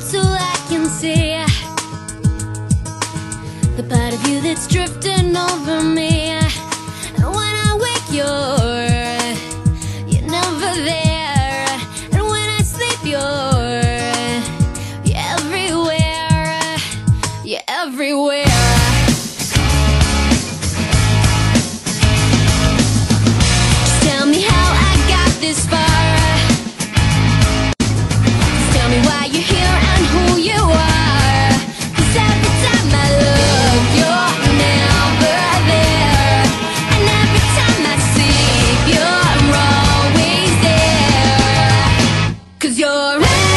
that's all I can see. The part of you that's drifting over me. And when I wake you're, you're never there. And when I sleep you're, you're everywhere. You're everywhere. Just tell me how I got this far. you're ready.